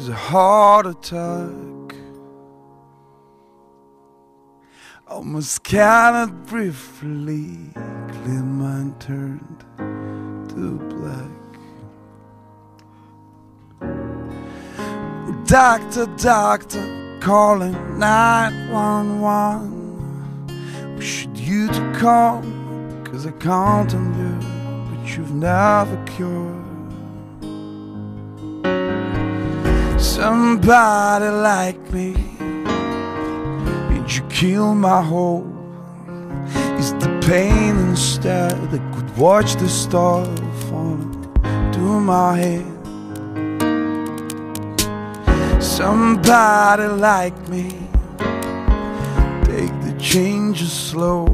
is a heart attack. Almost cannot briefly clear mind turned to black. Doctor, doctor, calling 911. Wished you to come, cause I count on you, but you've never cured. Somebody like me, did you kill my hope? Is the pain instead that could watch the star falling to my head? Somebody like me. Take the changes slow.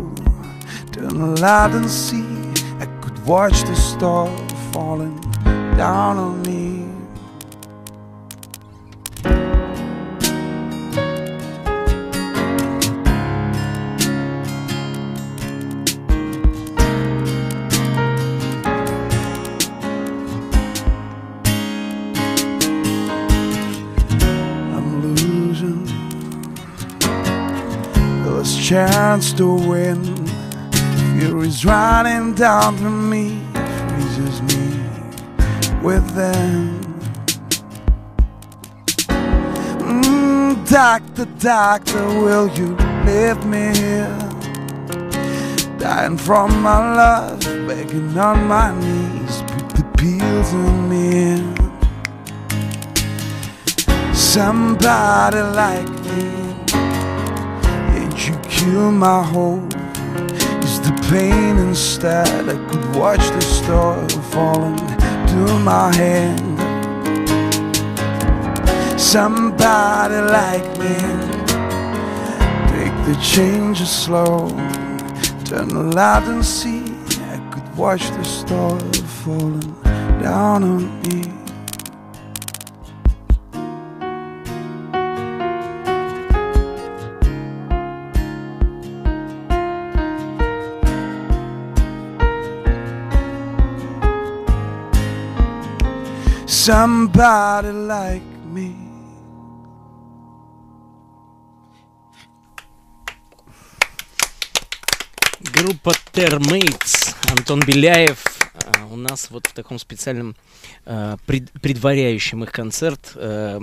Turn the light and see. I could watch the star falling down on me Chance to win. Fear is running down from me. Freezes me within mm, Doctor, doctor, will you leave me here? Dying from my love Begging on my knees Put the pills in me Somebody like me you kill my hope? Is the pain instead? I could watch the star falling through my hand Somebody like me. Take the changes slow. Turn the light and see. I could watch the star falling down on me Somebody like me. Группа Termates, Антон Беляев. А, У нас вот в таком специальном пред- предваряющем их концерт э,